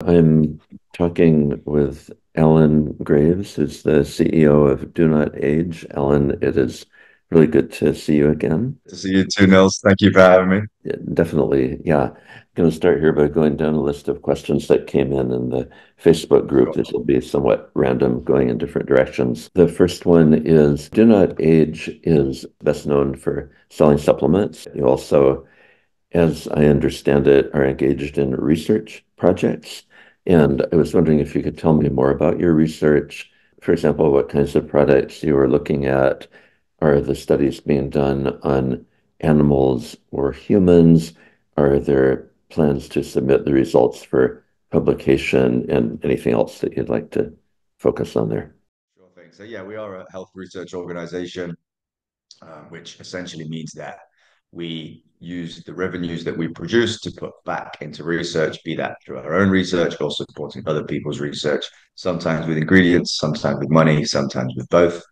I'm talking with Alan Graves, who's the CEO of Do Not Age. Ellen, it is really good to see you again. To see you too, Nils. Thank you for having me. Yeah, definitely. Yeah. I'm going to start here by going down a list of questions that came in in the Facebook group. This will be somewhat random, going in different directions. The first one is Do Not Age is best known for selling supplements. You also, as I understand it, are engaged in research projects. And I was wondering if you could tell me more about your research. For example, what kinds of products you are looking at? Are the studies being done on animals or humans? Are there plans to submit the results for publication and anything else that you'd like to focus on there? Sure thing. So, yeah, we are a health research organization, uh, which essentially means that we use the revenues that we produce to put back into research, be that through our own research or supporting other people's research, sometimes with ingredients, sometimes with money, sometimes with both.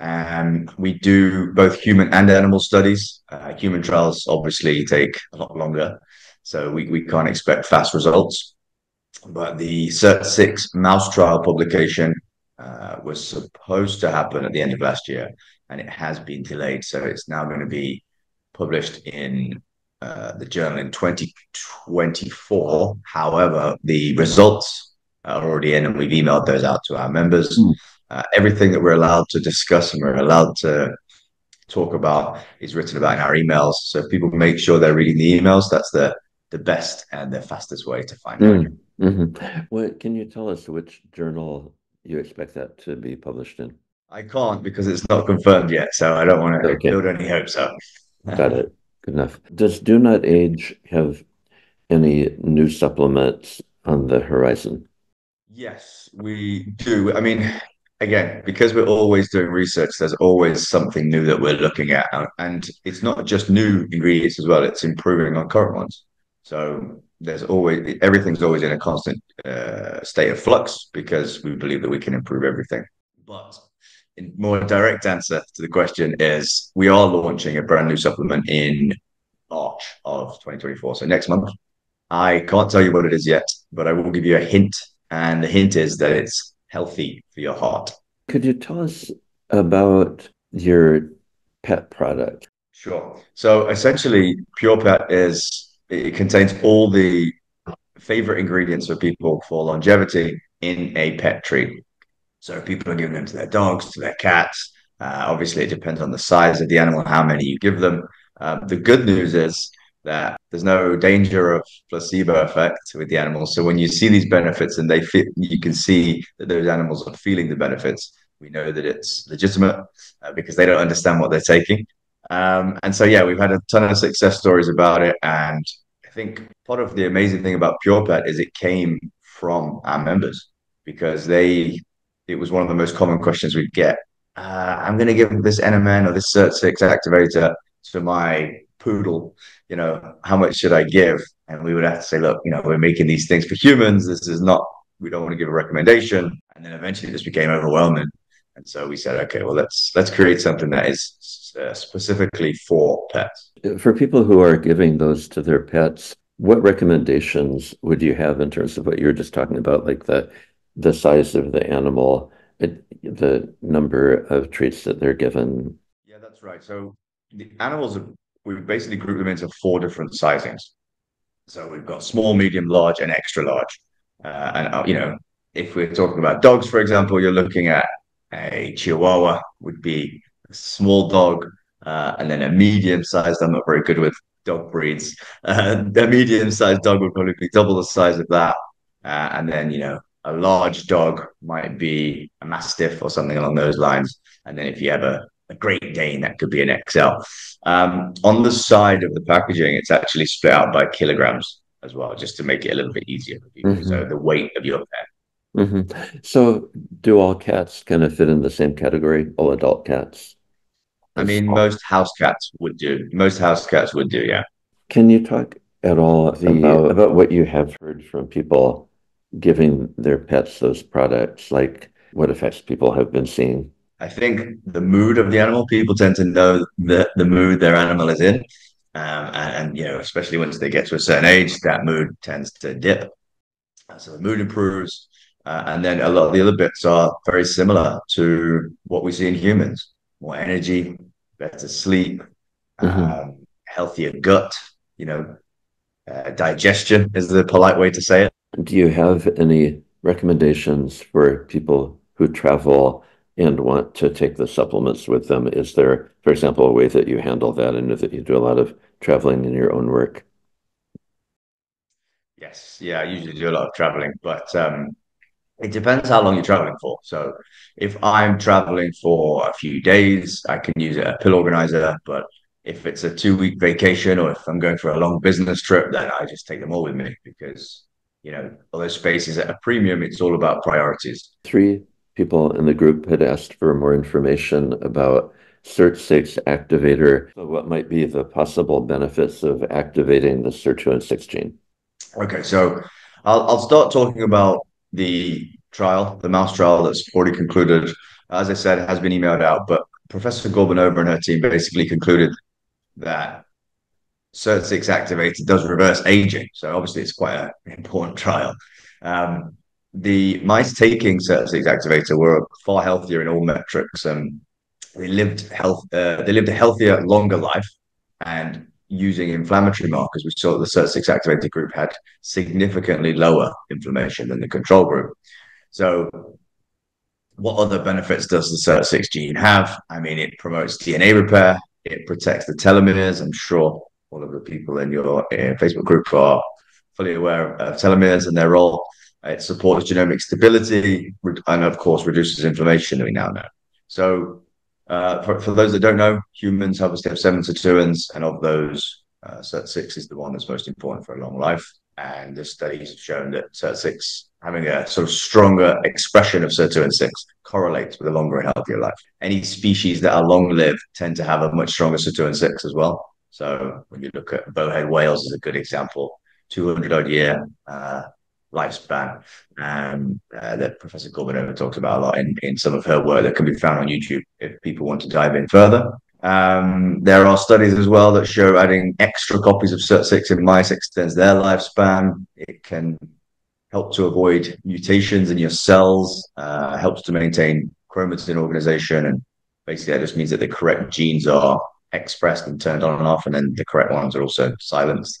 And we do both human and animal studies. Uh, human trials obviously take a lot longer, so we, we can't expect fast results. But the SIRT6 mouse trial publication uh, was supposed to happen at the end of last year, and it has been delayed. So it's now going to be published in uh, the journal in 2024. However, the results are already in, and we've emailed those out to our members. Mm uh, everything that we're allowed to discuss and we're allowed to talk about is written about in our emails. So if people make sure they're reading the emails, that's the the best and the fastest way to find mm. out. Mm-hmm. Well, can you tell us which journal you expect that to be published in? I can't because it's not confirmed yet, so I don't want to okay. build any hopes up. Got it. Good enough. Does Do Not Age have any new supplements on the horizon? Yes, we do. I mean, again, because we're always doing research, there's always something new that we're looking at. And it's not just new ingredients as well, it's improving on current ones. So there's always, everything's always in a constant uh, state of flux because we believe that we can improve everything. But more direct answer to the question is we are launching a brand new supplement in March of 2024. So next month. I can't tell you what it is yet, but I will give you a hint. And the hint is that it's healthy for your heart. Could you tell us about your pet product? Sure. So essentially, Pure Pet is it contains all the favorite ingredients for people for longevity in a pet treat. So people are giving them to their dogs, to their cats. Uh, obviously, it depends on the size of the animal, how many you give them. Uh, the good news is that there's no danger of placebo effect with the animals. So when you see these benefits and they fit, you can see that those animals are feeling the benefits. We know that it's legitimate uh, because they don't understand what they're taking. Um, and so, yeah, we've had a ton of success stories about it. And I think part of the amazing thing about Pure Pet is it came from our members because they, it was one of the most common questions we'd get. Uh, I'm going to give this NMN or this SIRT6 activator to my poodle, you know, how much should I give? And we would have to say, look, you know, we're making these things for humans. This is not, we don't want to give a recommendation. And then eventually this became overwhelming. And so we said, okay, well, let's let's create something that is uh, specifically for pets. For people who are giving those to their pets, what recommendations would you have in terms of what you were just talking about, like the the size of the animal, the number of treats that they're given? Yeah, that's right. So the animals we basically group them into four different sizings. So we've got small, medium, large, and extra large. Uh, and uh, you know, if we're talking about dogs, for example, you're looking at a Chihuahua would be a small dog, uh, and then a medium sized. I'm not very good with dog breeds. Uh, a medium sized dog would probably be double the size of that, uh, and then you know, a large dog might be a Mastiff or something along those lines. And then if you have a a Great Dane that could be an XL. Um, on the side of the packaging, it's actually split out by kilograms as well, just to make it a little bit easier for people. Mm-hmm. So the weight of your pet. Mm-hmm. So, do all cats kind of fit in the same category? All adult cats? I mean, most house cats would do. Most house cats would do, yeah. Can you talk at all about, about what you have heard from people giving their pets those products? Like what effects people have been seeing? I think the mood of the animal, people tend to know the, the mood their animal is in. Um, and, and, you know, especially once they get to a certain age, that mood tends to dip. so the mood improves. Uh, and then a lot of the other bits are very similar to what we see in humans more energy, better sleep, mm-hmm. um, healthier gut, you know, uh, digestion is the polite way to say it. Do you have any recommendations for people who travel and want to take the supplements with them? Is there, for example, a way that you handle that? I know that you do a lot of traveling in your own work. Yes, yeah, I usually do a lot of traveling, but um, it depends how long you're traveling for. So if I'm traveling for a few days, I can use a pill organizer. But if it's a two week vacation or if I'm going for a long business trip, then I just take them all with me because, you know, although space is at a premium, it's all about priorities. Three people in the group had asked for more information about SIRT6 activator. So what might be the possible benefits of activating the SIRT2 gene? Okay, so I'll, I'll start talking about the trial, the mouse trial that's already concluded. As I said, has been emailed out, but Professor Gorbunova and her team basically concluded that SIRT6 activator does reverse aging. So obviously, it's quite an important trial. Um, the mice taking SIRT6 activator were far healthier in all metrics. and they lived health. Uh, they lived a healthier, longer life, and using inflammatory markers, we saw that the SIRT6 activated group had significantly lower inflammation than the control group. So, what other benefits does the SIRT6 gene have? I mean, it promotes DNA repair, it protects the telomeres. I'm sure all of the people in your uh, Facebook group are fully aware of telomeres and their role. It supports genomic stability and, of course, reduces inflammation, we now know. So, uh, for, for those that don't know, humans have a step seven sirtuins, and of those, uh, SIRT6 is the one that's most important for a long life. And the studies have shown that SIRT6 having a sort of stronger expression of sirtuin 6 correlates with a longer and healthier life. Any species that are long lived tend to have a much stronger sirtuin 6 as well. So when you look at bowhead whales as a good example, 200 odd year uh, lifespan um, uh, that Professor Gorbunova talks about a lot in, in some of her work that can be found on YouTube if people want to dive in further. Um, there are studies as well that show adding extra copies of SIRT6 in mice extends their lifespan. It can help to avoid mutations in your cells, uh, helps to maintain chromatin organization. And basically, that just means that the correct genes are expressed and turned on and off, and then the correct ones are also silenced.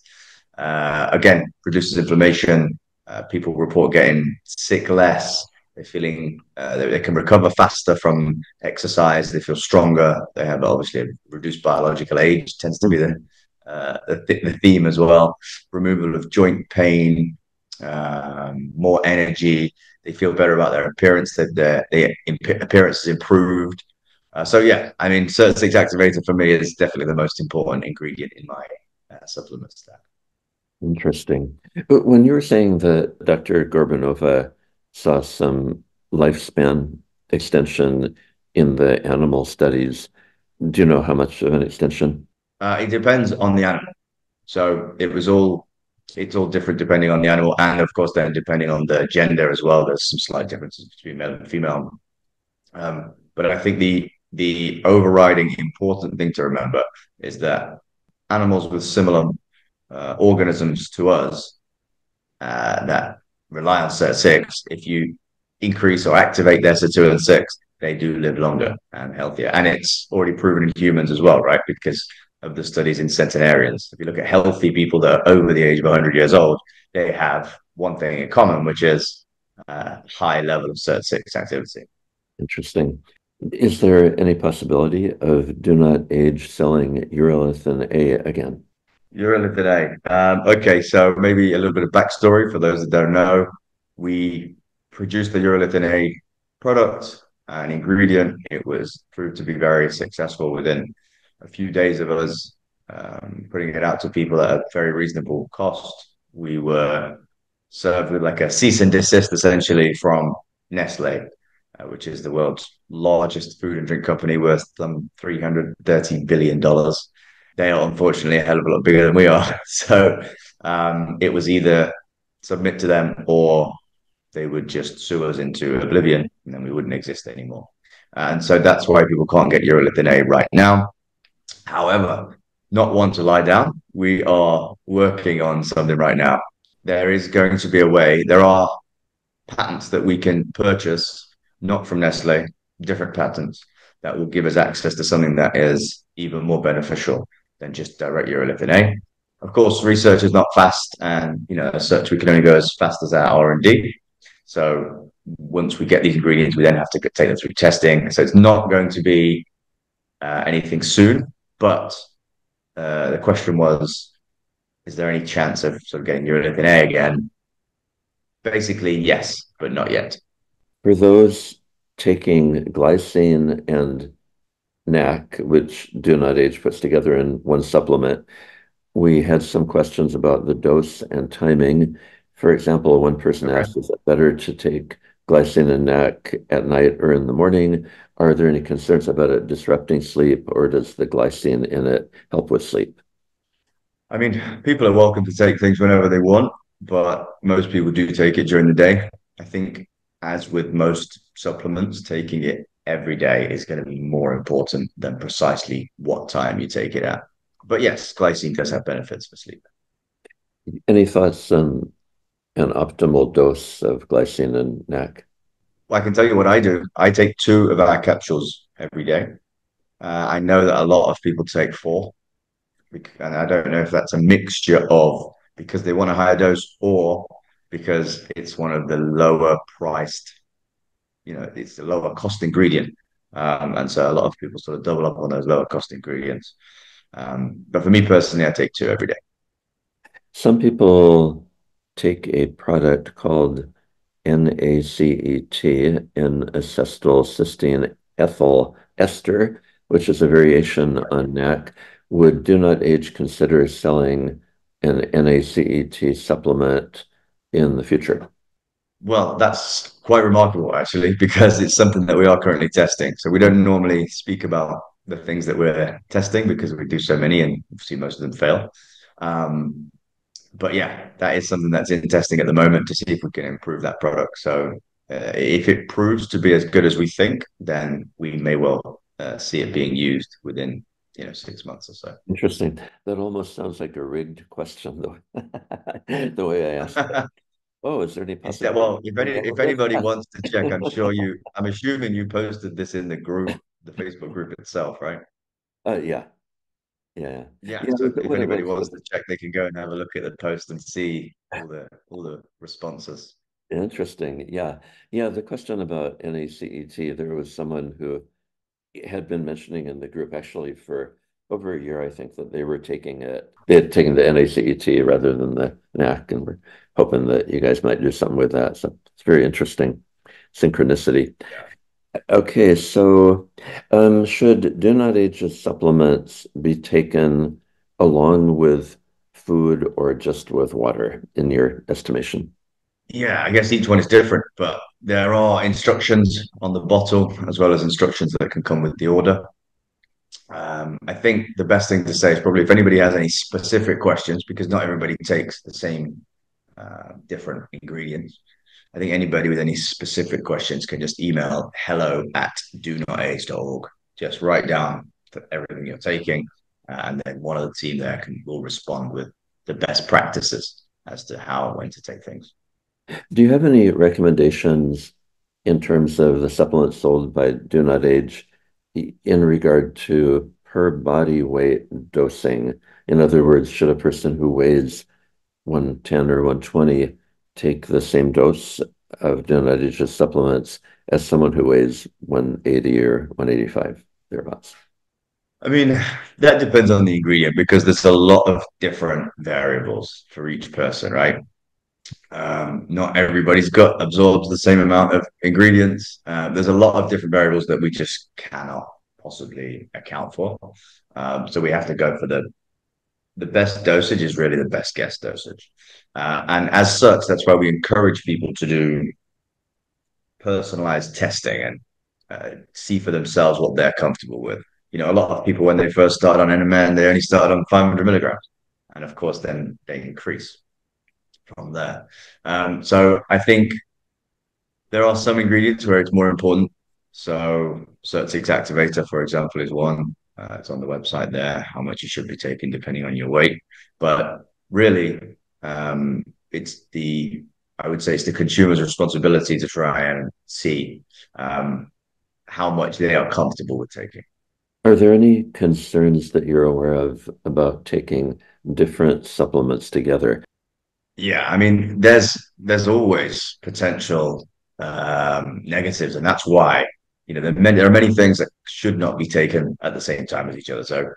Uh, again, reduces inflammation, uh, people report getting sick less. They're feeling uh, they, they, can recover faster from exercise. They feel stronger. They have obviously a reduced biological age tends to be the uh, the, th- the, theme as well. Removal of joint pain, um, more energy. They feel better about their appearance. That their, their imp- appearance is improved. Uh, so yeah, I mean, SIRT6 activator for me is definitely the most important ingredient in my uh, supplement stack. Interesting. But when you were saying that Dr. Gorbunova saw some lifespan extension in the animal studies, do you know how much of an extension? Uh, it depends on the animal. So it was all it's all different depending on the animal, and of course, then depending on the gender as well. There's some slight differences between male and female. Um, but I think the the overriding important thing to remember is that animals with similar uh, organisms to us uh, that rely on SIRT6, if you increase or activate their sirtuin 6, they do live longer and healthier. And it's already proven in humans as well, right? Because of the studies in centenarians. If you look at healthy people that are over the age of 100 years old, they have one thing in common, which is a uh, high level of SIRT6 activity. Interesting. Is there any possibility of do not age selling urolithin A again? Urolithin A. Um, okay, so maybe a little bit of backstory for those that don't know. We produced the urolithin A product, and ingredient. It was proved to be very successful within a few days of us um, putting it out to people at a very reasonable cost. We were served with like a cease and desist essentially from Nestle, uh, which is the world's largest food and drink company worth some $330 billion they are unfortunately a hell of a lot bigger than we are. So um, it was either submit to them or they would just sue us into oblivion and then we wouldn't exist anymore. And so that's why people can't get urolithin A right now. However, not one to lie down. We are working on something right now there is going to be a way. There are patents that we can purchase, not from Nestle, different patents that will give us access to something that is even more beneficial than just direct urolithin A. Of course, research is not fast, and you know, as such, we can only go as fast as our R and D. So once we get these ingredients, we then have to take them through testing. So it's not going to be uh, anything soon. But uh, the question was, is there any chance of sort of getting urolithin A again? Basically, yes, but not yet. For those taking glycine and NAC, which Do Not Age puts together in one supplement, we had some questions about the dose and timing. For example, one person asked, is it better to take glycine and NAC at night or in the morning? Are there any concerns about it disrupting sleep, or does the glycine in it help with sleep? I mean, people are welcome to take things whenever they want, but most people do take it during the day. I think, as with most supplements, taking it every day is going to be more important than precisely what time you take it at. But yes, glycine does have benefits for sleep. Any thoughts on an optimal dose of glycine and NAC? Well, I can tell you what I do. I take two of our capsules every day. Uh, I know that a lot of people take four, and I don't know if that's a mixture of because they want a higher dose or because it's one of the lower priced, you know, it's the lower cost ingredient. Um, and so a lot of people sort of double up on those lower cost ingredients. Um, but for me personally, I take two every day. Some people take a product called NACET, N-acetyl ethyl ester, which is a variation on NAC. Would Do Not Age consider selling an NACET supplement in the future? Well, that's quite remarkable, actually, because it's something that we are currently testing. So we don't normally speak about the things that we're testing because we do so many and obviously most of them fail. Um, but yeah, that is something that's in testing at the moment to see if we can improve that product. So uh, if it proves to be as good as we think, then we may well uh, see it being used within you know six months or so. Interesting. That almost sounds like a rigged question, though. the way I asked. Oh, is there any possibility? Well, if any, if anybody wants to check, I'm sure you. I'm assuming you posted this in the group, the Facebook group itself, right? Uh, yeah. Yeah. Yeah. yeah so if anybody wants to check, they can go and have a look at the post and see all the all the responses. Interesting. Yeah. Yeah. The question about NACET, there was someone who had been mentioning in the group actually for over a year, I think, that they were taking it. They had taken the NACET rather than the NAC, and we're hoping that you guys might do something with that. So it's very interesting synchronicity. Okay, so um, should do not age supplements be taken along with food or just with water in your estimation? Yeah, I guess each one is different, but there are instructions on the bottle as well as instructions that can come with the order. Um, I think the best thing to say is probably if anybody has any specific questions, because not everybody takes the same uh, different ingredients. I think anybody with any specific questions can just email hello at donotage.org. Just write down everything you're taking, and then one of the team there can will respond with the best practices as to how and when to take things. Do you have any recommendations in terms of the supplements sold by Do Not Age in regard to per body weight dosing? In other words, should a person who weighs 110 or 120 take the same dose of Do Not Age supplements as someone who weighs 180 or 185 thereabouts? I mean, that depends on the ingredient because there's a lot of different variables for each person, right? Um, not everybody's gut absorbs the same amount of ingredients. Uh, there's a lot of different variables that we just cannot possibly account for. Um, so we have to go for the the best dosage is really the best guess dosage. Uh, and as such, that's why we encourage people to do personalized testing and uh, see for themselves what they're comfortable with. You know, a lot of people, when they first start on NMN, they only start on 500 milligrams. And of course, then they increase from there. Um, so I think there are some ingredients where it's more important. So, SIRT6 Activator, for example, is one. Uh, it's on the website there, how much you should be taking depending on your weight. But really, um, it's the I would say it's the consumer's responsibility to try and see um, how much they are comfortable with taking. Are there any concerns that you're aware of about taking different supplements together? Yeah, I mean, there's there's always potential um, negatives, and that's why you know there are, many, there are many things that should not be taken at the same time as each other. So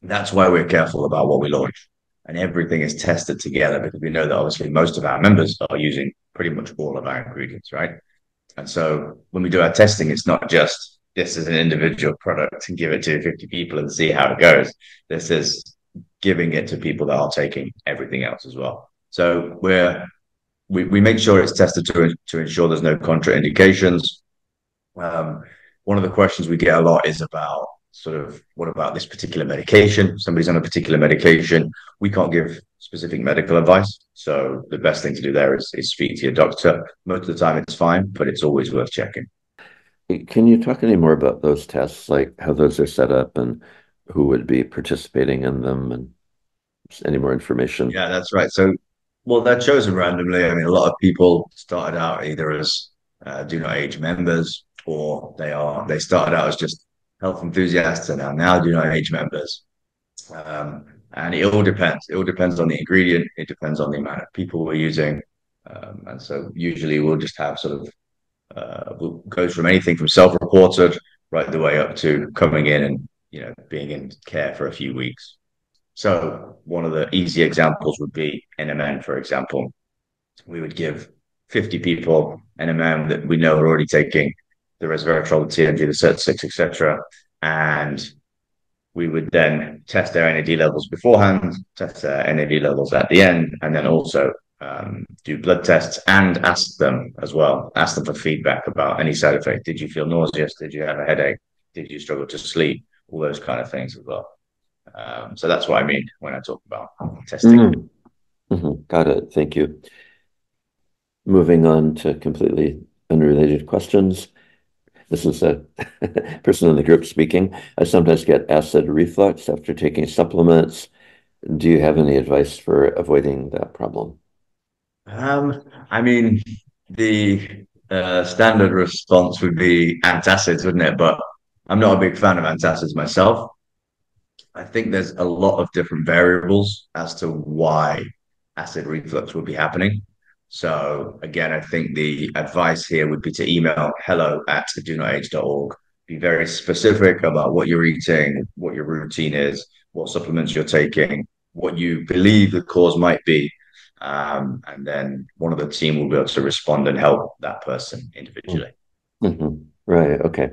that's why we're careful about what we launch, and everything is tested together because we know that obviously most of our members are using pretty much all of our ingredients, right? And so when we do our testing, it's not just this is an individual product and give it to 50 people and see how it goes. This is giving it to people that are taking everything else as well. So we're we, we make sure it's tested to to ensure there's no contraindications. Um, one of the questions we get a lot is about sort of what about this particular medication? Somebody's on a particular medication. We can't give specific medical advice. So the best thing to do there is, is speak to your doctor. Most of the time it's fine, but it's always worth checking. Can you talk any more about those tests, like how those are set up and who would be participating in them and any more information? Yeah, that's right. So, well, they're chosen randomly. I mean, a lot of people started out either as uh, do not age members or they are they started out as just health enthusiasts and are now do not age members. Um, and it all depends. It all depends on the ingredient. It depends on the amount of people we're using. Um, and so usually we'll just have sort of uh, goes from anything from self-reported right the way up to coming in and you know being in care for a few weeks. So one of the easy examples would be NMN, for example. We would give 50 people NMN that we know are already taking the resveratrol, the TMG, the SIRT6, etc. And we would then test their NAD levels beforehand, test their NAD levels at the end, and then also um, do blood tests and ask them as well, ask them for feedback about any side effect. Did you feel nauseous? Did you have a headache? Did you struggle to sleep? All those kind of things as well. Um, so that's what I mean when I talk about testing. Mm-hmm. Mm-hmm. Got it. Thank you. Moving on to completely unrelated questions. This is a person in the group speaking. I sometimes get acid reflux after taking supplements. Do you have any advice for avoiding that problem? Um, I mean, the uh, standard response would be antacids, wouldn't it? But I'm not a big fan of antacids myself. I think there's a lot of different variables as to why acid reflux would be happening. So again, I think the advice here would be to email hello at donotage.org. Be very specific about what you're eating, what your routine is, what supplements you're taking, what you believe the cause might be, um, and then one of the team will be able to respond and help that person individually. Mm-hmm. Right. Okay.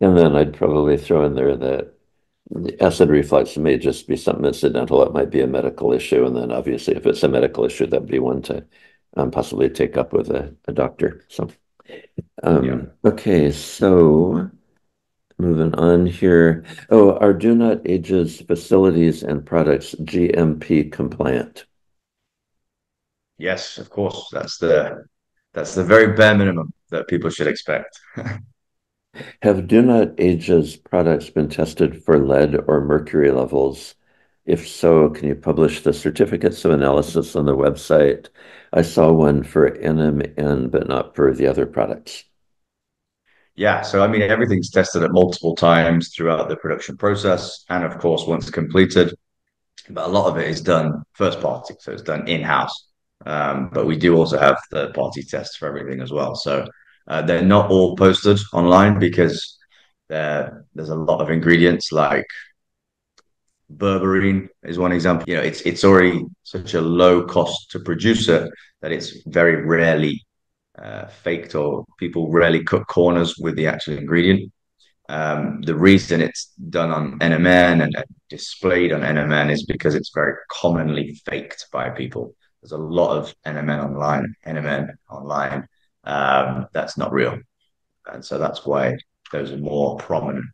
And then I'd probably throw in there that acid reflux may just be something incidental. It might be a medical issue. And then obviously, if it's a medical issue, that'd be one to um, possibly take up with a, a doctor. So, um, yeah. okay. So, moving on here. Oh, are Do Not Age's facilities and products GMP compliant? Yes, of course. That's the that's the very bare minimum that people should expect. Have Do Not Age's products been tested for lead or mercury levels? If so, can you publish the certificates of analysis on the website? I saw one for NMN, but not for the other products. Yeah, so I mean, everything's tested at multiple times throughout the production process, and of course, once completed. But a lot of it is done first party, so it's done in house. Um, but we do also have third party tests for everything as well. So uh, they're not all posted online because there's a lot of ingredients like berberine is one example. You know, it's it's already such a low cost to produce it that it's very rarely uh, faked or people rarely cut corners with the actual ingredient. Um, the reason it's done on NMN and displayed on NMN is because it's very commonly faked by people. There's a lot of NMN online, NMN online. Um, that's not real, and so that's why those are more prominent.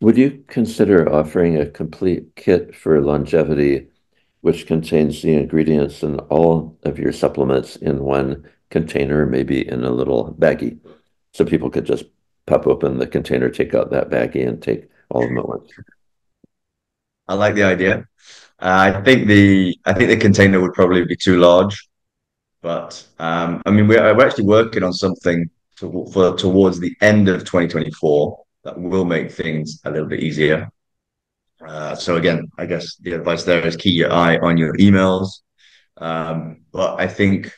Would you consider offering a complete kit for longevity, which contains the ingredients in all of your supplements in one container, maybe in a little baggie, so people could just pop open the container, take out that baggie, and take all of them at once? I like the idea. Uh, I think the I think the container would probably be too large, but um, I mean we're, we're actually working on something to, for towards the end of 2024 that will make things a little bit easier. Uh, so again, I guess the advice there is keep your eye on your emails. Um, but I think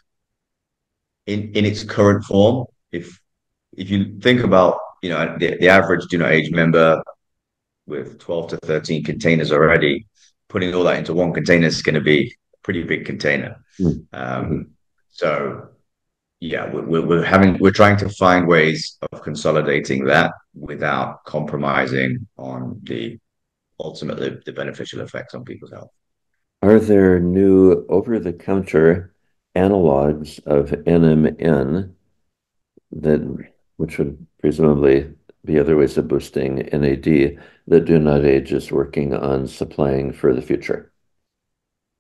in in its current form, if if you think about you know the, the average do not age member with 12 to 13 containers already, putting all that into one container is going to be a pretty big container. Mm-hmm. Um, so yeah, we're, we're having we're trying to find ways of consolidating that without compromising on the ultimately the beneficial effects on people's health. Are there new over-the-counter analogs of NMN that which would presumably be other ways of boosting NAD that Do Not Age is working on supplying for the future?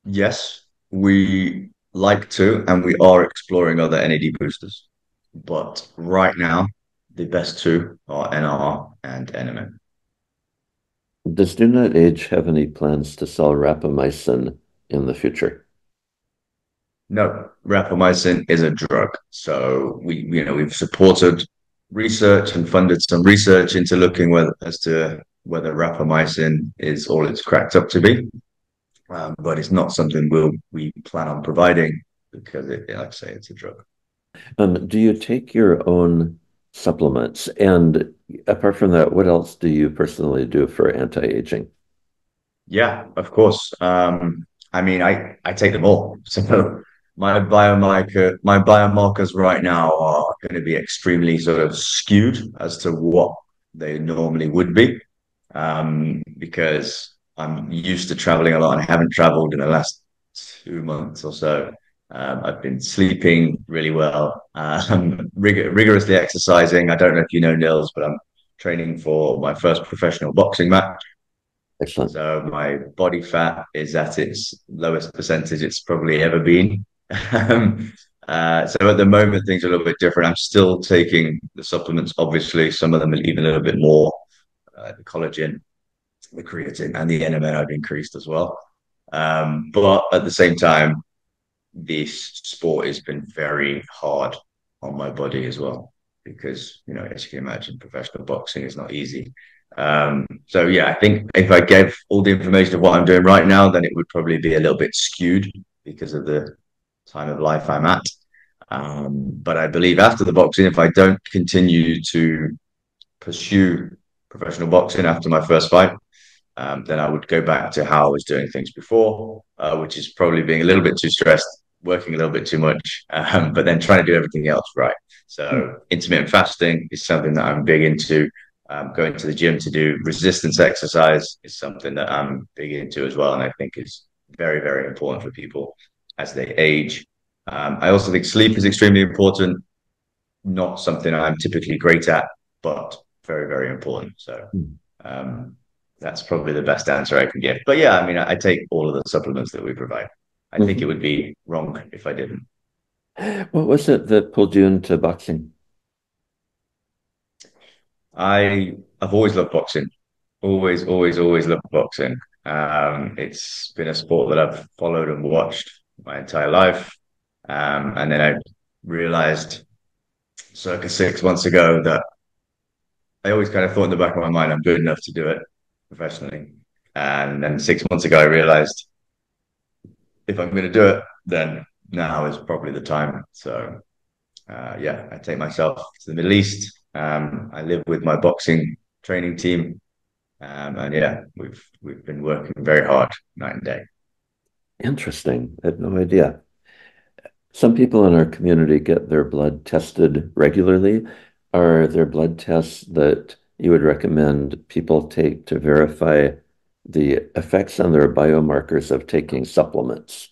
Yes, we like to, and we are exploring other NAD boosters. But right now, the best two are NR and NMN. Does Do Not Age have any plans to sell rapamycin in the future? No, rapamycin is a drug. So we, you know, we've supported research and funded some research into looking whether as to whether rapamycin is all it's cracked up to be. Um, but it's not something we'll we plan on providing because it, like I say, it's a drug. Um, do you take your own supplements? And apart from that, what else do you personally do for anti-aging? Yeah, of course. Um, I mean, I I take them all. So my biomarker my biomarkers right now are going to be extremely sort of skewed as to what they normally would be um, because I'm used to traveling a lot and I haven't traveled in the last two months or so. Um, I've been sleeping really well, um, rig- rigorously exercising. I don't know if you know Nils, but I'm training for my first professional boxing match. Excellent. So my body fat is at its lowest percentage it's probably ever been. Um, uh, so at the moment, things are a little bit different. I'm still taking the supplements, obviously, some of them even a little bit more. Uh, the collagen, the creatine, and the NMN I've increased as well. Um, but at the same time, this sport has been very hard on my body as well because you know as you can imagine professional boxing is not easy um, so yeah i think if i gave all the information of what i'm doing right now then it would probably be a little bit skewed because of the time of life I'm at. Um, but I believe after the boxing, if I don't continue to pursue professional boxing after my first fight, um, then I would go back to how I was doing things before, uh, which is probably being a little bit too stressed, working a little bit too much, um, but then trying to do everything else right. So mm. intermittent fasting is something that I'm big into. Um, going to the gym to do resistance exercise is something that I'm big into as well, and I think is very, very important for people as they age. Um, I also think sleep is extremely important. Not something I'm typically great at, but very, very important. So hmm. um, that's probably the best answer I can give. But yeah, I mean, I, I take all of the supplements that we provide. I mm-hmm. think it would be wrong if I didn't. What was it that pulled you into boxing? I I've always loved boxing. Always, always, always loved boxing. Um, it's been a sport that I've followed and watched my entire life. Um, and then I realized circa six months ago that I always kind of thought in the back of my mind, I'm good enough to do it professionally. And then six months ago, I realized if I'm going to do it, then now is probably the time. So, uh, yeah, I take myself to the Middle East. Um, I live with my boxing training team, um, and yeah, we've we've been working very hard night and day. Interesting. I had no idea. Some people in our community get their blood tested regularly. Are there blood tests that you would recommend people take to verify the effects on their biomarkers of taking supplements?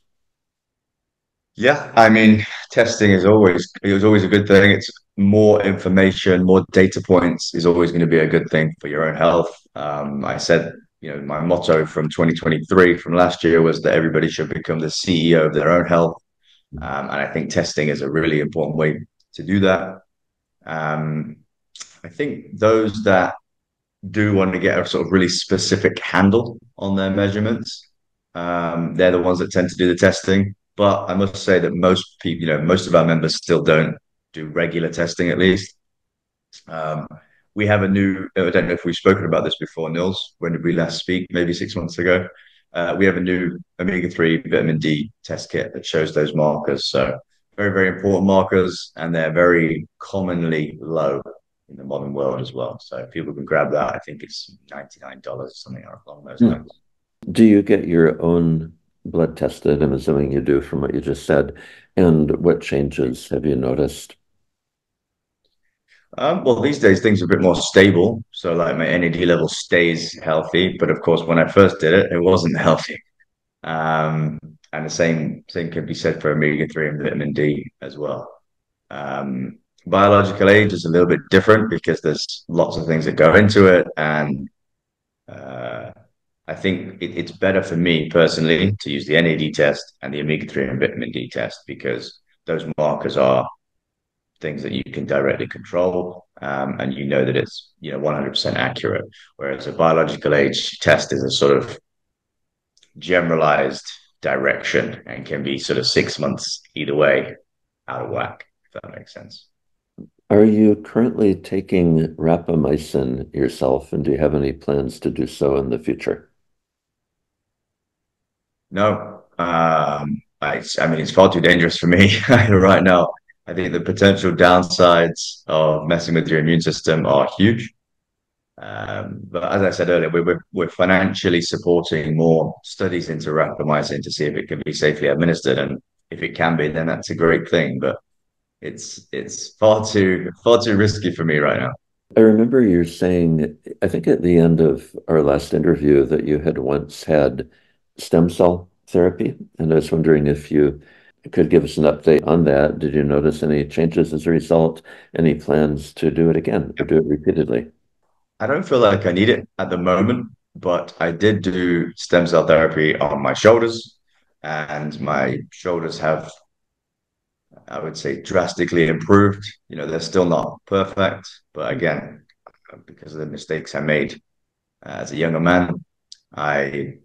Yeah, I mean, testing is always it was always a good thing. It's more information, more data points is always going to be a good thing for your own health. Um, I said you know, my motto from 2023 from last year was that everybody should become the CEO of their own health. Um, and I think testing is a really important way to do that. Um, I think those that do want to get a sort of really specific handle on their measurements, Um, they're the ones that tend to do the testing. But I must say that most people, you know, most of our members still don't do regular testing at least. Um, we have a new, I don't know if we've spoken about this before, Nils. When did we last speak? Maybe six months ago. Uh, we have a new omega 3 vitamin D test kit that shows those markers. So, very, very important markers, and they're very commonly low in the modern world as well. So, if people can grab that. I think it's $99, or something along those hmm. lines. Do you get your own blood tested? I'm assuming you do from what you just said. And what changes have you noticed? Um, well, these days things are a bit more stable. So, like my NAD level stays healthy. But of course, when I first did it, it wasn't healthy. Um, and the same thing can be said for omega 3 and vitamin D as well. Um, biological age is a little bit different because there's lots of things that go into it. And uh, I think it, it's better for me personally to use the NAD test and the omega 3 and vitamin D test because those markers are things that you can directly control um, and you know that it's you know 100% accurate whereas a biological age test is a sort of generalized direction and can be sort of six months either way out of whack if that makes sense are you currently taking rapamycin yourself and do you have any plans to do so in the future no um, I, mean it's far too dangerous for me right now I think the potential downsides of messing with your immune system are huge. Um, but as I said earlier, we're, we're financially supporting more studies into rapamycin to see if it can be safely administered, and if it can be, then that's a great thing. It's it's far too far too risky for me right now. I remember you saying, I think at the end of our last interview, that you had once had stem cell therapy, and I was wondering if you could give us an update on that. Did you notice any changes as a result? Any plans to do it again or do it repeatedly? I don't feel like I need it at the moment, but I did do stem cell therapy on my shoulders, and my shoulders have, I would say, drastically improved. You know, they're still not perfect, but again, because of the mistakes I made uh, as a younger man, I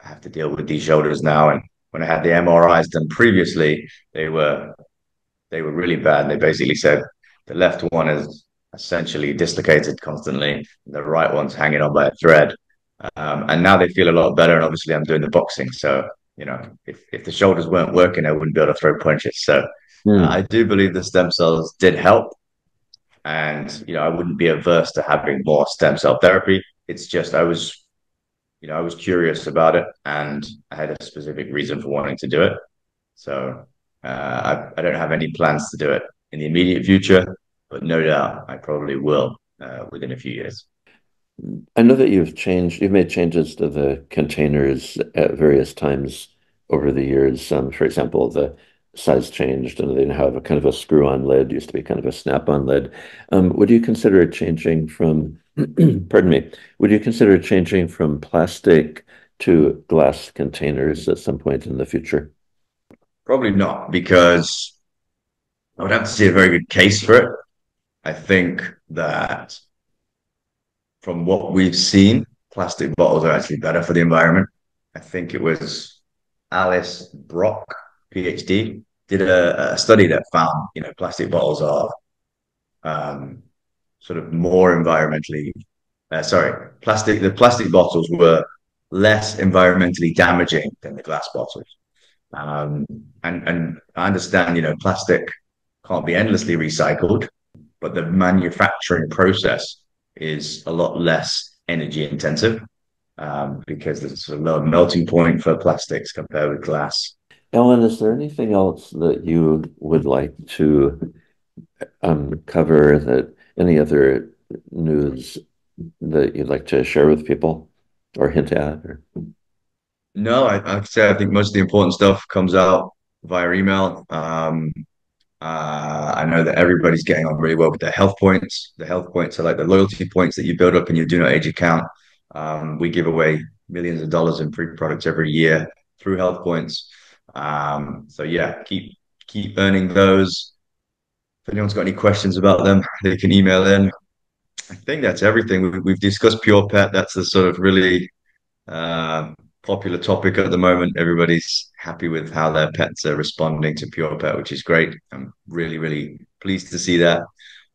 have to deal with these shoulders now, and when I had the MRIs done previously, they were they were really bad. They basically said the left one is essentially dislocated constantly, the right one's hanging on by a thread. Um, and now they feel a lot better. And obviously, I'm doing the boxing, so you know, if if the shoulders weren't working, I wouldn't be able to throw punches. So mm. uh, I do believe the stem cells did help, and you know, I wouldn't be averse to having more stem cell therapy. It's just I was you know, I was curious about it and I had a specific reason for wanting to do it. So uh, I, I, don't have any plans to do it in the immediate future, but no doubt I probably will uh, within a few years. I know that you've changed, you've made changes to the containers at various times over the years. Um, for example, the size changed and they now have a kind of a screw-on lid, used to be kind of a snap-on lid. Um, would you consider changing from pardon me, would you consider changing from plastic to glass containers at some point in the future? Probably not, because I would have to see a very good case for it. I think that from what we've seen, plastic bottles are actually better for the environment. I think it was Alice Brock, PhD, did a, a study that found, you know, plastic bottles are um, sort of more environmentally uh, sorry plastic the plastic bottles were less environmentally damaging than the glass bottles um, and and I understand you know plastic can't be endlessly recycled but the manufacturing process is a lot less energy intensive um, because there's a lower melting point for plastics compared with glass. Alan, is there anything else that you would like to um, cover that any other news that you'd like to share with people or hint at? Or? No, I, I'd say I think most of the important stuff comes out via email. Um, uh, I know that everybody's getting on really well with their health points. The health points are like the loyalty points that you build up in your Do Not Age account. Um, we give away millions of dollars in free products every year through health points. Um, so yeah, keep keep earning those. If anyone's got any questions about them, they can email in. I think that's everything. We've discussed Pure Pet. That's the sort of really uh, popular topic at the moment. Everybody's happy with how their pets are responding to Pure Pet, which is great. I'm really, really pleased to see that.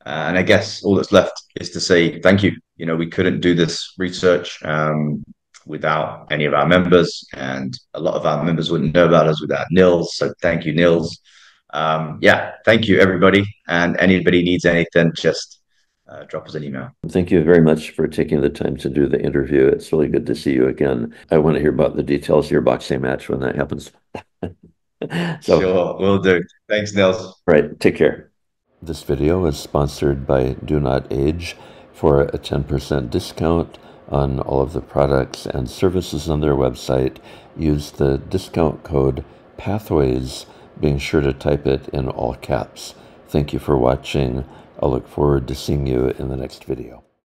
Uh, and I guess all that's left is to say thank you. You know, we couldn't do this research um, without any of our members, and a lot of our members wouldn't know about us without Nils. So thank you, Nils. Um, yeah, thank you, everybody. And anybody needs anything, just uh, drop us an email. Thank you very much for taking the time to do the interview. It's really good to see you again. I want to hear about the details of your boxing match when that happens. so, sure, will do. Thanks, Nils. Right, take care. This video is sponsored by Do Not Age for a 10% discount on all of the products and services on their website. Use the discount code PATHWAYS, being sure to type it in all caps. Thank you for watching. I'll look forward to seeing you in the next video.